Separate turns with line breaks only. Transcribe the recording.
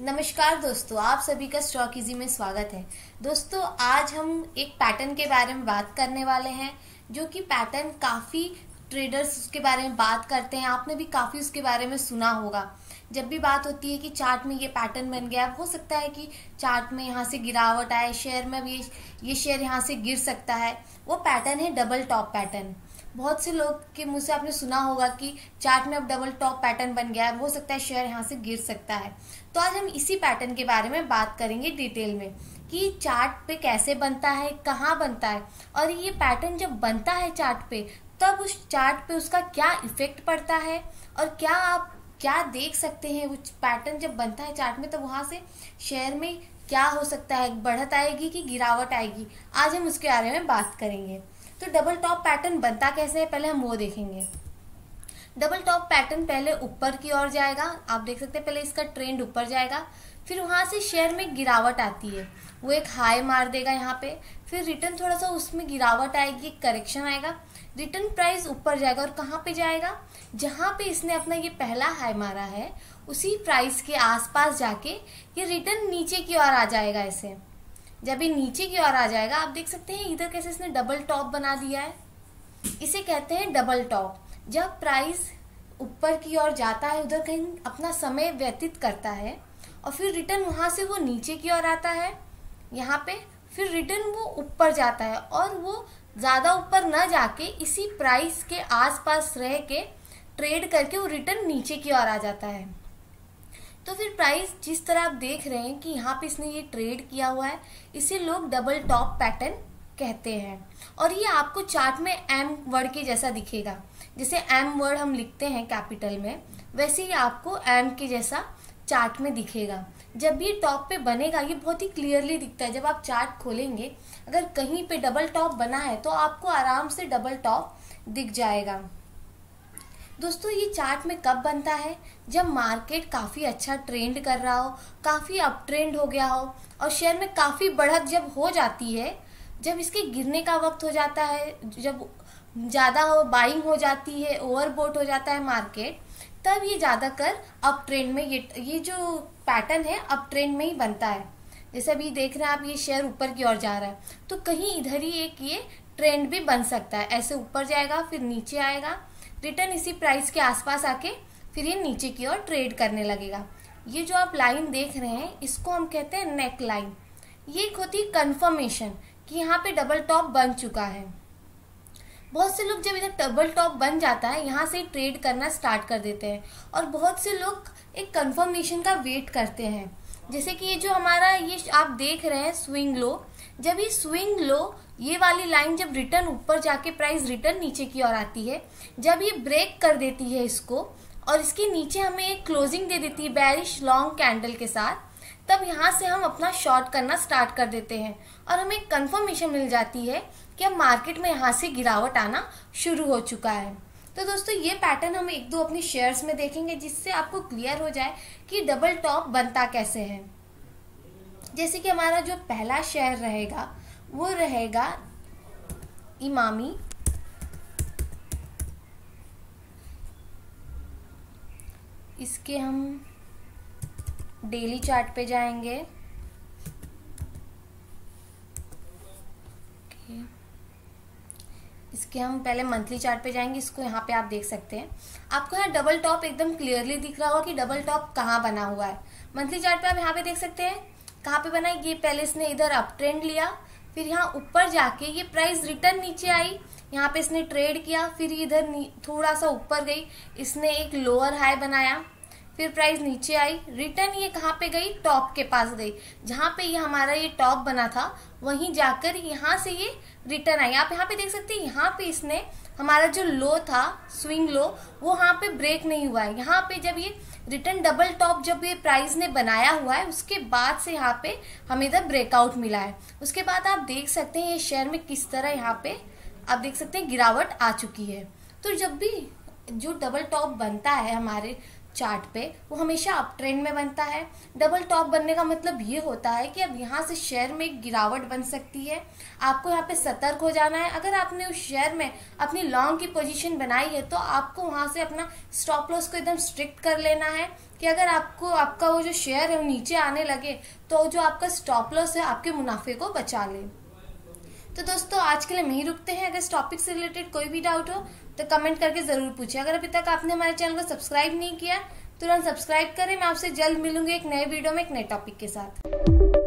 नमस्कार दोस्तों, आप सभी का स्टॉक इजी में स्वागत है। दोस्तों, आज हम एक पैटर्न के बारे में बात करने वाले हैं, जो कि पैटर्न काफ़ी ट्रेडर्स उसके बारे में बात करते हैं। आपने भी काफ़ी उसके बारे में सुना होगा। जब भी बात होती है कि चार्ट में ये पैटर्न बन गया, हो सकता है कि चार्ट में यहाँ से गिरावट आए शेयर में भी ये शेयर यहाँ से गिर सकता है। वो पैटर्न है डबल टॉप पैटर्न बहुत से लोग के मुँह से आपने सुना होगा कि चार्ट में अब डबल टॉप पैटर्न बन गया है, हो सकता है शेयर यहाँ से गिर सकता है। तो आज हम इसी पैटर्न के बारे में बात करेंगे डिटेल में कि चार्ट पे कैसे बनता है, कहाँ बनता है। और ये पैटर्न जब बनता है चार्ट पे तब उस चार्ट पे उसका क्या इफ़ेक्ट पड़ता है और क्या आप क्या देख सकते हैं? वो पैटर्न जब बनता है चार्ट में तो वहाँ से शेयर में क्या हो सकता है? बढ़त आएगी कि गिरावट आएगी? आज हम उसके बारे में बात करेंगे। तो डबल टॉप पैटर्न बनता कैसे है? पहले हम वो देखेंगे। डबल टॉप पैटर्न पहले ऊपर की ओर जाएगा। आप देख सकते हैं, पहले इसका ट्रेंड ऊपर जाएगा। फिर वहाँ से शेयर में गिरावट आती है। वो एक हाई मार देगा यहाँ पे। फिर रिटर्न थोड़ा सा उसमें गिरावट आएगी करेक्शन आएगा। रिटर्न प्राइस ऊपर जाएगा और कहाँ पे जाएगा? जहाँ पे इसने अपना ये पहला हाई मारा है, उसी प्राइस के आसपास जाके ये रिटर्न नीचे की ओर आ जाएगा ऐसे जब ये नीचे की ओर आ जाएगा, आप देख सकते हैं इधर कैसे इसने डबल टॉप बना दिया है। इसे कहते हैं डबल टॉप जब प्राइस ऊपर की ओर जाता है, उधर कहीं अपना समय व्यतीत करता है और फिर रिटर्न वहाँ से वो नीचे की ओर आता है। यहाँ पे फिर रिटर्न वो ऊपर जाता है और वो ज़्यादा ऊपर न जाके इसी प्राइस के आसपास रह के ट्रेड करके वो रिटर्न नीचे की ओर आ जाता है। तो फिर प्राइस जिस तरह आप देख रहे हैं कि यहाँ पे इसने ये ट्रेड किया हुआ है, इसे लोग डबल टॉप पैटर्न कहते हैं। और ये आपको चार्ट में एम वर्ड के जैसा दिखेगा। जैसे एम वर्ड हम लिखते हैं कैपिटल में, वैसे ही आपको एम के जैसा चार्ट में दिखेगा। जब ये टॉप पे बनेगा, ये बहुत ही क्लियरली दिखता है। जब आप चार्ट खोलेंगे, अगर कहीं पे डबल टॉप बना है तो आपको आराम से डबल टॉप दिख जाएगा। दोस्तों, ये चार्ट में कब बनता है? जब मार्केट काफ़ी अच्छा ट्रेंड कर रहा हो, काफ़ी अप ट्रेंड हो गया हो, और शेयर में काफ़ी बढ़त जब हो जाती है, जब इसके गिरने का वक्त हो जाता है, जब ज़्यादा बाइंग हो जाती है, ओवरबोट हो जाता है मार्केट तब ये ज़्यादातर अप ट्रेंड में ये ये जो पैटर्न है अप ट्रेंड में ही बनता है। जैसे अभी देख रहे हैं आप, ये शेयर ऊपर की ओर जा रहा है। तो कहीं इधर ही एक ये ट्रेंड भी बन सकता है। ऐसे ऊपर जाएगा, फिर नीचे आएगा। रिटर्न इसी प्राइस के आसपास आके फिर ये नीचे की ओर ट्रेड करने लगेगा। ये जो आप लाइन देख रहे हैं, इसको हम कहते हैं नेक लाइन ये एक होती है कन्फर्मेशन कि यहाँ पे डबल टॉप बन चुका है। बहुत से लोग जब इधर डबल टॉप बन जाता है, यहाँ से ट्रेड करना स्टार्ट कर देते हैं और बहुत से लोग एक कंफर्मेशन का वेट करते हैं। जैसे कि ये जो हमारा ये आप देख रहे हैं स्विंग लो जब ये स्विंग लो ये वाली लाइन जब रिटर्न ऊपर जाके प्राइस रिटर्न नीचे की ओर आती है, जब ये ब्रेक कर देती है इसको और इसके नीचे हमें एक क्लोजिंग दे देती है बैरिश लॉन्ग कैंडल के साथ, तब यहाँ से हम अपना शॉर्ट करना स्टार्ट कर देते हैं और हमें कंफर्मेशन मिल जाती है कि अब मार्केट में यहाँ से गिरावट आना शुरू हो चुका है। तो दोस्तों, ये पैटर्न हम एक दो अपनी शेयर्स में देखेंगे जिससे आपको क्लियर हो जाए कि डबल टॉप बनता कैसे है। जैसे कि हमारा जो पहला शेयर रहेगा, वो रहेगा इमामी इसके हम डेली चार्ट पे जाएँगे। इसके हम पहले मंथली चार्ट पे जाएँगे, इसको यहाँ पे आप देख सकते हैं। आपको यहाँ डबल टॉप एकदम क्लियरली दिख रहा होगा कि डबल टॉप कहाँ बना हुआ है। मंथली चार्ट पे आप यहाँ पे देख सकते हैं, कहाँ पे बना है? ये पहले इसने इधर अप ट्रेंड लिया, फिर यहाँ ऊपर जाके ये प्राइस रिटर्न नीचे आई, यहाँ पे इसने ट्रेड किया, फिर इधर थोड़ा सा ऊपर गई, इसने एक लोअर हाई बनाया। फिर प्राइस नीचे आई। रिटर्न ये कहाँ पे गई? टॉप के पास गई। जहाँ पे ये हमारा ये टॉप बना था, वहीं जाकर यहाँ से ये रिटर्न आई। आप यहाँ पे देख सकते हैं, यहाँ पे इसने हमारा जो लो था स्विंग लो वो यहाँ पे ब्रेक नहीं हुआ है। यहाँ पे जब ये रिटर्न डबल टॉप जब ये प्राइस ने बनाया हुआ है, उसके बाद से यहाँ पे हमें इधर ब्रेकआउट मिला है। उसके बाद आप देख सकते हैं, ये शेयर में किस तरह यहाँ पे आप देख सकते हैं, गिरावट आ चुकी है। तो जब भी जो डबल टॉप बनता है हमारे चार्ट पे, वो हमेशा अप ट्रेंड में बनता है। डबल टॉप बनने का मतलब ये होता है कि अब यहाँ से शेयर में एक गिरावट बन सकती है। आपको यहाँ पे सतर्क हो जाना है। अगर आपने उस शेयर में अपनी लॉन्ग की पोजीशन बनाई है तो आपको वहाँ से अपना स्टॉप लॉस को एकदम स्ट्रिक्ट कर लेना है कि अगर आपको, आपका वो जो शेयर है वो नीचे आने लगे तो जो आपका स्टॉप लॉस है, आपके मुनाफे को बचा ले। तो दोस्तों आज के लिए हम ही रुकते हैं। अगर इस टॉपिक से रिलेटेड कोई भी डाउट हो तो कमेंट करके ज़रूर पूछें अगर अभी तक आपने हमारे चैनल को सब्सक्राइब नहीं किया, तुरंत सब्सक्राइब करें। मैं आपसे जल्द मिलूँगी एक नए वीडियो में एक नए टॉपिक के साथ।